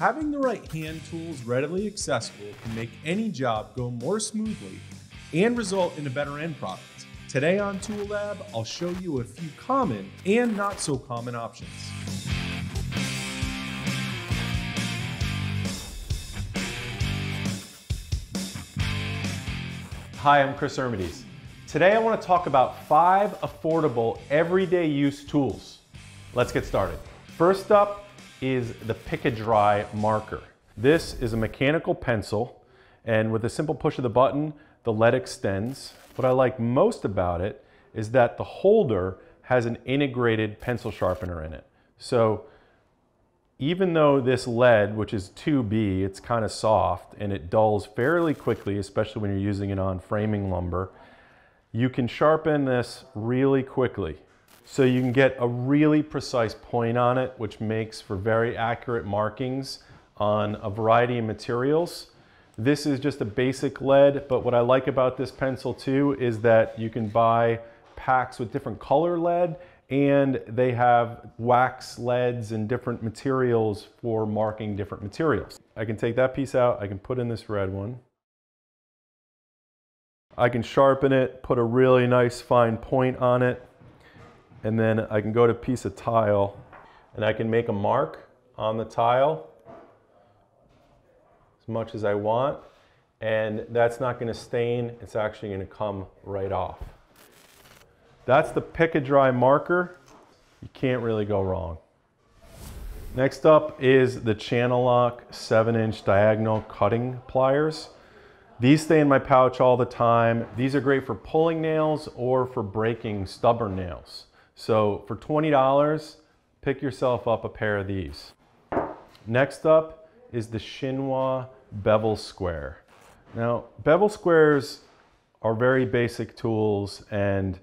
Having the right hand tools readily accessible can make any job go more smoothly and result in a better end product. Today on Tool Lab, I'll show you a few common and not so common options. Hi, I'm Chris Ermides. Today I want to talk about five affordable everyday use tools. Let's get started. First up, is the Pica-Dry marker. This is a mechanical pencil and with a simple push of the button, the lead extends. What I like most about it is that the holder has an integrated pencil sharpener in it. So even though this lead, which is 2B, it's kind of soft and it dulls fairly quickly, especially when you're using it on framing lumber, you can sharpen this really quickly. So you can get a really precise point on it, which makes for very accurate markings on a variety of materials. This is just a basic lead, but what I like about this pencil too is that you can buy packs with different color lead and they have wax leads and different materials for marking different materials. I can take that piece out, I can put in this red one. I can sharpen it, put a really nice fine point on it and then I can go to piece of tile and I can make a mark on the tile as much as I want. And that's not going to stain it's actually going to come right off. That's the Pica-Dry marker. You can't really go wrong. Next up is the Channellock 7 inch diagonal cutting pliers. These stay in my pouch all the time. These are great for pulling nails or for breaking stubborn nails so for $20, pick yourself up a pair of these. Next up is the Shinwa bevel square. Now, bevel squares are very basic tools and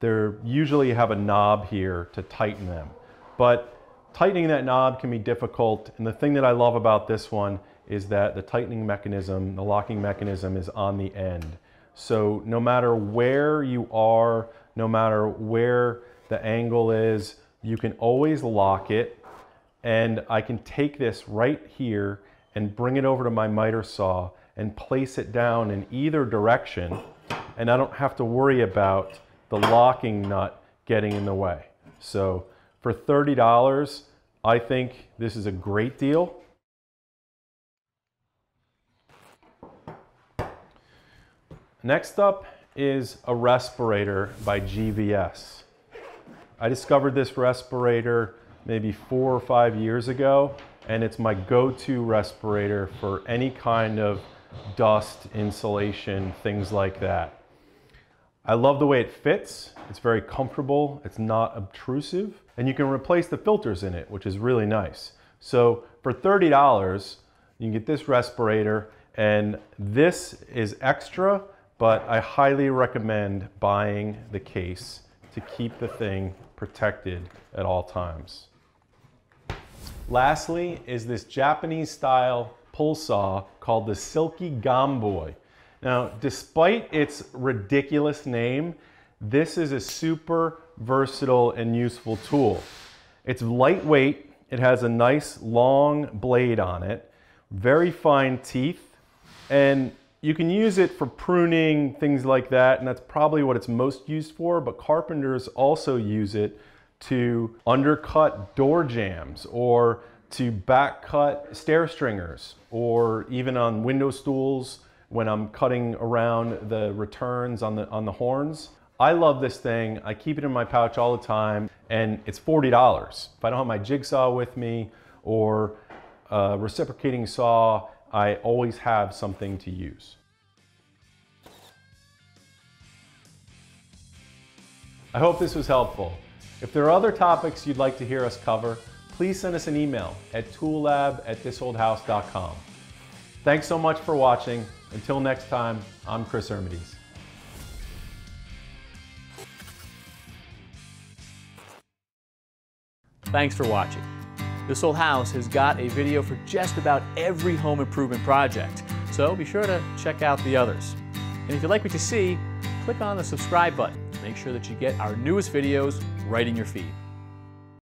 they usually have a knob here to tighten them. But tightening that knob can be difficult. And the thing that I love about this one is that the tightening mechanism, the locking mechanism is on the end. So no matter where you are, no matter where the angle is. You can always lock it and I can take this right here and bring it over to my miter saw and place it down in either direction and I don't have to worry about the locking nut getting in the way. So for $30, I think this is a great deal. Next up is a respirator by GVS. I discovered this respirator maybe four or five years ago, and it's my go-to respirator for any kind of dust, insulation, things like that. I love the way it fits. It's very comfortable. It's not obtrusive. And you can replace the filters in it, which is really nice. So for $30, you can get this respirator and this is extra, but I highly recommend buying the case to keep the thing protected at all times. Lastly is this Japanese style pull saw called the Silky Gomboy. Now, despite its ridiculous name, this is a super versatile and useful tool. It's lightweight, it has a nice long blade on it, very fine teeth, and you can use it for pruning, things like that, and that's probably what it's most used for, but carpenters also use it to undercut door jambs or to back cut stair stringers or even on window stools when I'm cutting around the returns on the, on the horns. I love this thing. I keep it in my pouch all the time and it's $40. If I don't have my jigsaw with me or a reciprocating saw, I always have something to use. I hope this was helpful. If there are other topics you'd like to hear us cover, please send us an email at toollab at thisoldhouse.com. Thanks so much for watching. Until next time, I'm Chris Ermides. Thanks for watching. This Old House has got a video for just about every home improvement project, so be sure to check out the others. And if you like what you see, click on the subscribe button. Make sure that you get our newest videos right in your feed.